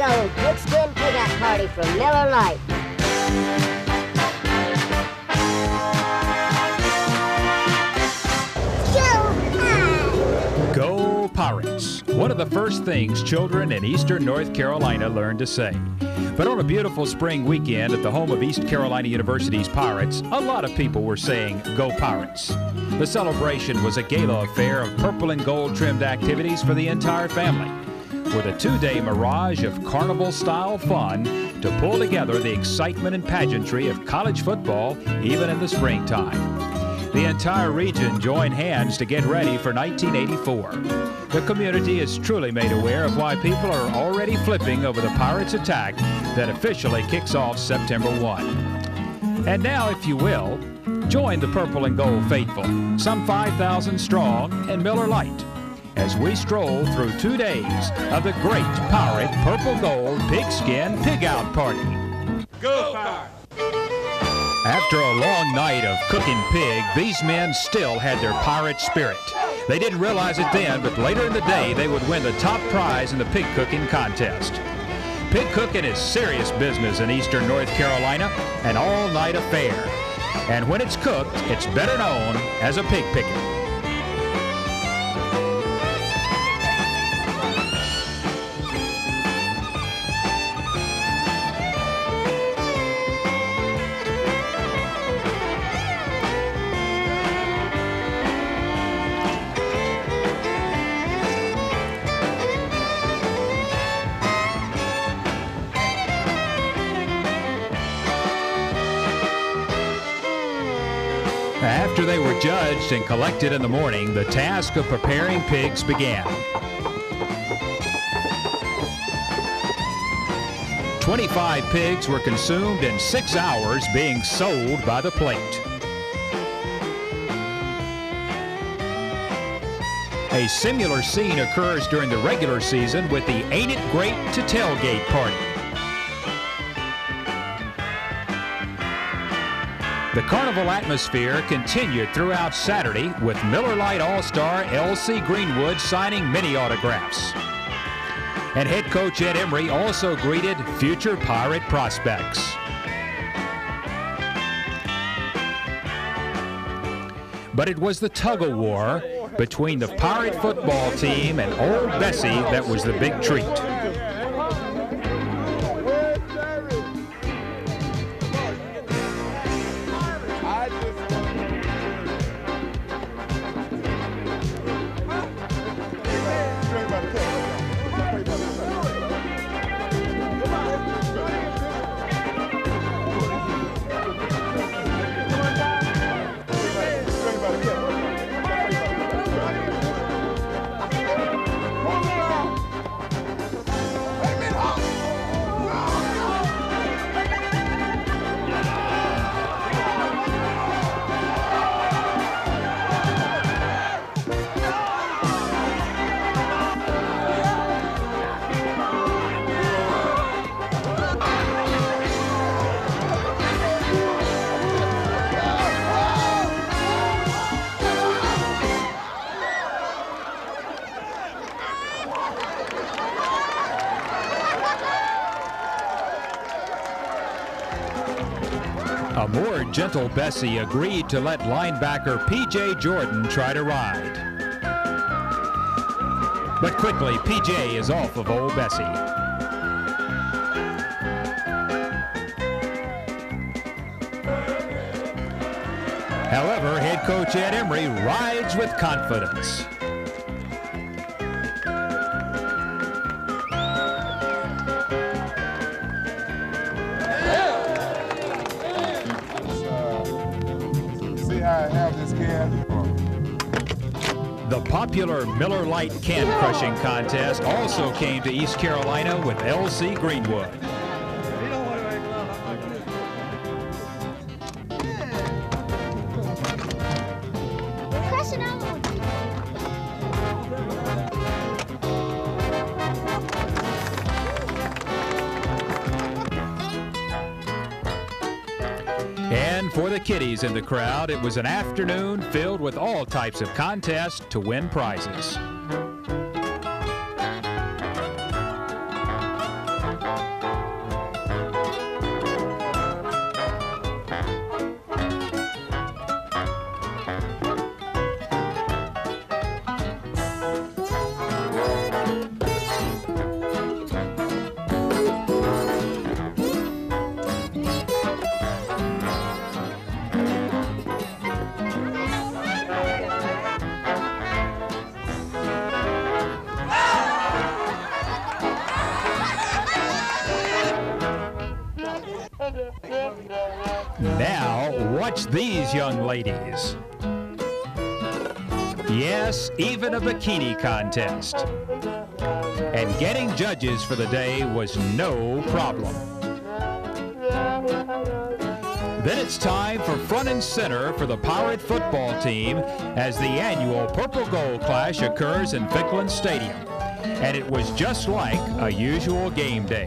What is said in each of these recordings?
Gold Pigskin Pig Party from Miller Lite. Go Pirates! One of the first things children in eastern North Carolina learn to say. But on a beautiful spring weekend at the home of East Carolina University's Pirates, a lot of people were saying, Go Pirates! The celebration was a gala affair of purple and gold trimmed activities for the entire family, with a two day mirage of carnival style fun to pull together the excitement and pageantry of college football even in the springtime. The entire region joined hands to get ready for 1984. The community is truly made aware of why people are already flipping over the Pirates' attack that officially kicks off September 1. And now, if you will, join the Purple and Gold faithful, some 5,000 strong, in Miller Lite, as we stroll through two days of the great Pirate Purple Gold Pigskin Pig Out Party. Go Pirates! After a long night of cooking pig, these men still had their pirate spirit. They didn't realize it then, but later in the day, they would win the top prize in the pig cooking contest. Pig cooking is serious business in eastern North Carolina, an all-night affair. And when it's cooked, it's better known as a pig picking. After they were judged and collected in the morning, the task of preparing pigs began. 25 pigs were consumed in six hours being sold by the plate. A similar scene occurs during the regular season with the Ain't It Great to Tailgate party. The carnival atmosphere continued throughout Saturday with Miller Lite All-Star L.C. Greenwood signing many autographs. And head coach Ed Emory also greeted future Pirate prospects. But it was the tug-of-war between the Pirate football team and Old Bessie that was the big treat. A more gentle Bessie agreed to let linebacker P.J. Jordan try to ride. But quickly, P.J. is off of old Bessie. However, head coach Ed Emory rides with confidence. The popular Miller Lite can crushing contest also came to East Carolina with L.C. Greenwood. And for the kiddies in the crowd, it was an afternoon filled with all types of contests to win prizes. Watch these young ladies. Yes, even a bikini contest. And getting judges for the day was no problem. Then it's time for front and center for the Pirate football team as the annual Purple Gold Clash occurs in Ficklen Stadium. And it was just like a usual game day.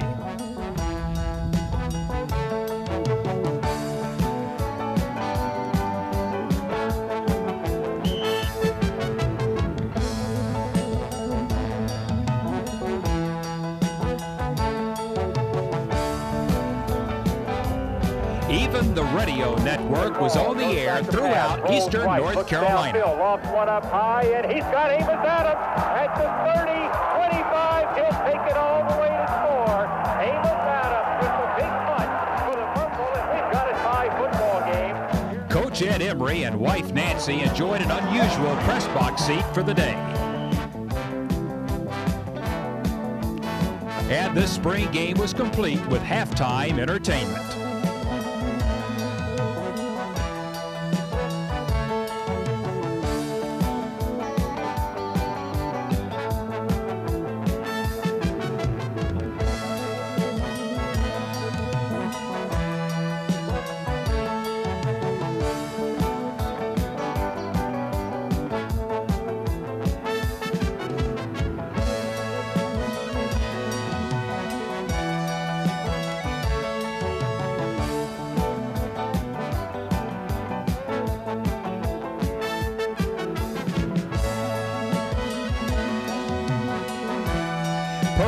Even the radio network was on the air throughout eastern North Carolina. Lost one up high, and he's got Amos Adams at the 30, 25. He'll take it all the way to score. Amos Adams with the big punt for the Purple, and we've got a tie football game. Coach Ed Emory and wife Nancy enjoyed an unusual press box seat for the day. And this spring game was complete with halftime entertainment.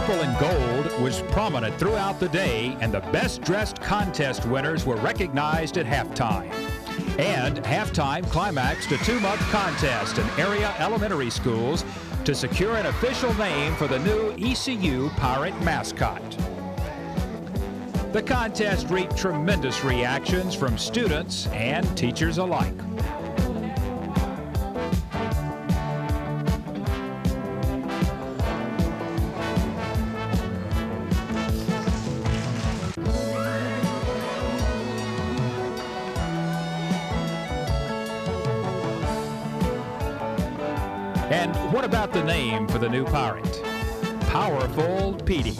Purple and gold was prominent throughout the day, and the best dressed contest winners were recognized at halftime. And halftime climaxed a two month contest in area elementary schools to secure an official name for the new ECU Pirate mascot. The contest reaped tremendous reactions from students and teachers alike. And what about the name for the new pirate? Powerful Pee Dee.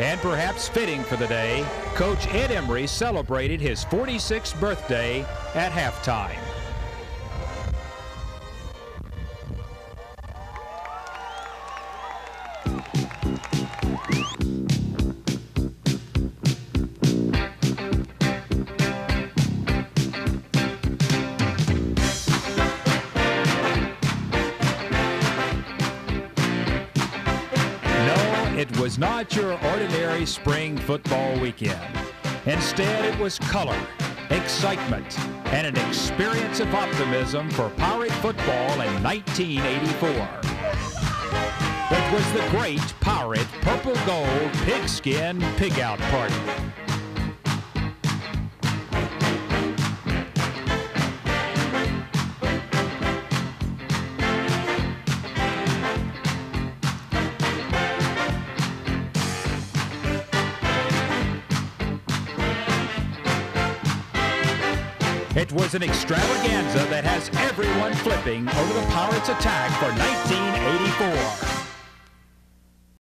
And perhaps fitting for the day, Coach Ed Emory celebrated his 46th birthday at halftime. Was not your ordinary spring football weekend. Instead, it was color, excitement, and an experience of optimism for Pirate football in 1984. It was the great Pirate Purple Gold Pigskin Pig Out Party. It was an extravaganza that has everyone flipping over the Pirates' attack for 1984.